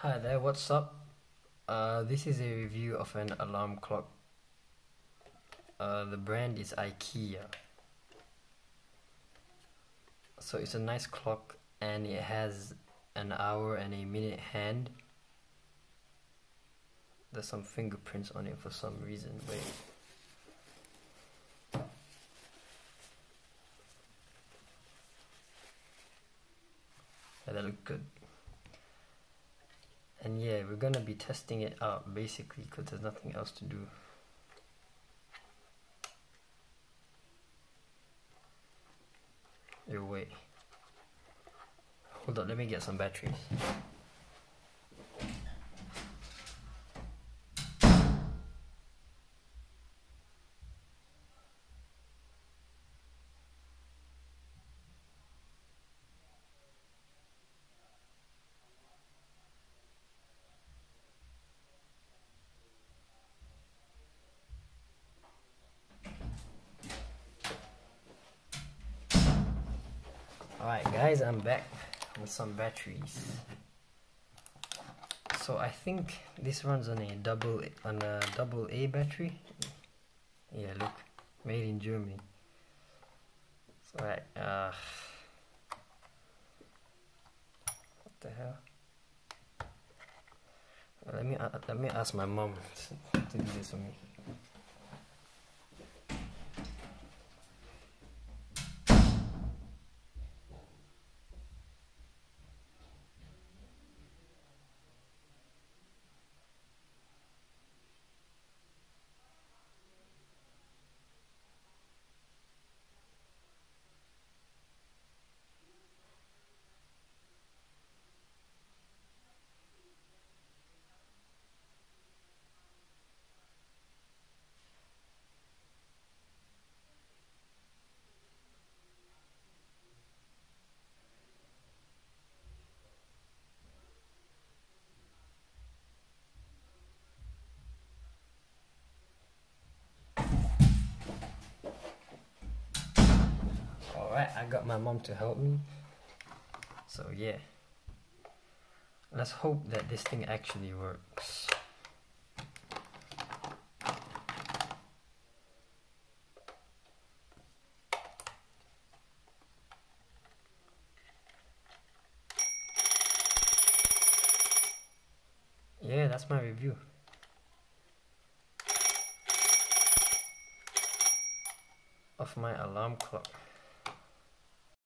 Hi there, what's up? Uh, this is a review of an alarm clock. Uh, the brand is IKEA. So it's a nice clock and it has an hour and a minute hand. There's some fingerprints on it for some reason. Wait. Yeah, that look good and yeah we're gonna be testing it out basically because there's nothing else to do. Yo wait. Hold on let me get some batteries Alright guys, I'm back with some batteries. So I think this runs on a double on a double A battery. Yeah, look, made in Germany. So right, uh, what the hell? Let me uh, let me ask my mom to do this for me. Alright, I got my mom to help me. So yeah. Let's hope that this thing actually works. Yeah, that's my review. of my alarm clock.